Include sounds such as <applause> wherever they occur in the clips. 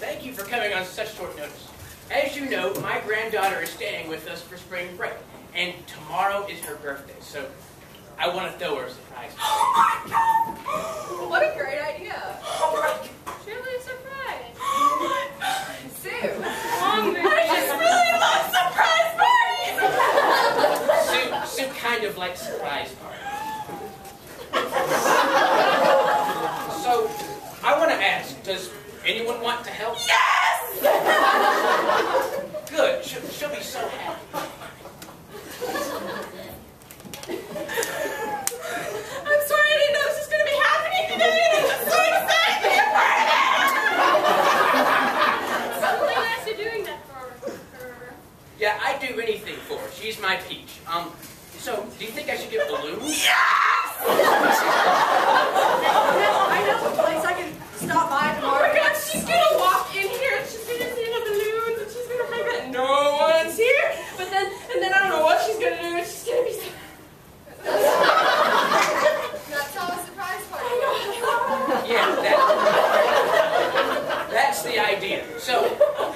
Thank you for coming on such short notice. As you know, my granddaughter is staying with us for spring break, and tomorrow is her birthday, so I want to throw her a surprise. Oh my god! What a great idea. Oh my god! Truly a surprise. Sue. I just really love surprise parties! Sue, Sue kind of likes surprise parties. <laughs> So, I want to ask, does anyone want to help? Yes! Good, she'll, she'll be so happy. I'm sorry I didn't know this was going to be happening today, and I'm just so excited to be a part of it! So really nice you're doing that for her. Yeah, I'd do anything for her. She's my peach. Um, so, do you think I should get balloons? Yes! I know a place I can stop by Oh tomorrow. my god, she's gonna walk in here and she's gonna see the balloons and she's gonna think that no one's here. But then, and then I don't know what she's gonna do and she's gonna be so. That's how a surprise party I know. Yeah, that, that's the idea. So,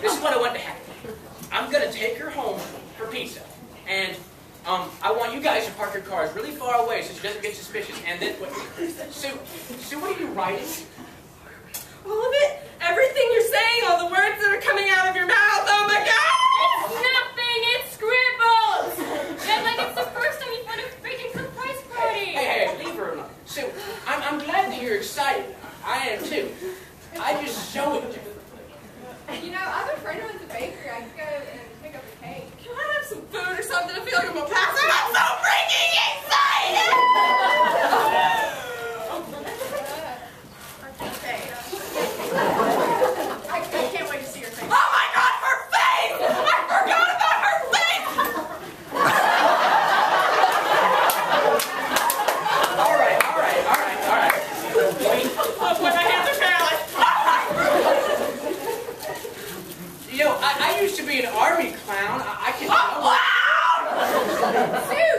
this is what I want to happen. I'm going to take her home for pizza. And um, I want you guys to park your cars really far away so she doesn't get suspicious. And then, what, Sue, Sue, what are you writing? All of it, everything you're saying, all the words that are coming out of your mouth. Oh my god! It's nothing, it's scribbles! And like it's the first time you've had a freaking surprise party! Hey, hey, leave her alone. Sue, I'm, I'm glad that you're excited. I am too. I just show it to her. You know, I have a friend who go and pick up cake. Can I have some food or something? I feel like I'm gonna pass out. I'm so freaking excited! Okay. I, I can't wait to see your face. Oh my god, her face! I forgot about her face! All right, all right, all right, all right. Wait. Oh, boy, my hands are paralyzed. You know, I, I used to be an army clown. I, I can. Oh, wow! <laughs> Sue,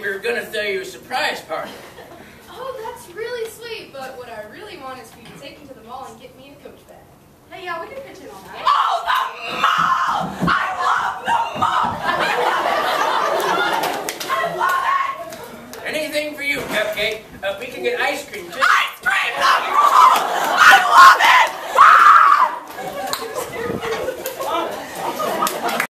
We were going to throw you a surprise party. Oh, that's really sweet, but what I really want is for you to take me to the mall and get me a coach bag. Hey, yeah, we can pitch in on that. Oh, the mall! I love the mall! I love it! I love it! Anything for you, Cupcake. Uh, we can get ice cream, too. Ice cream! The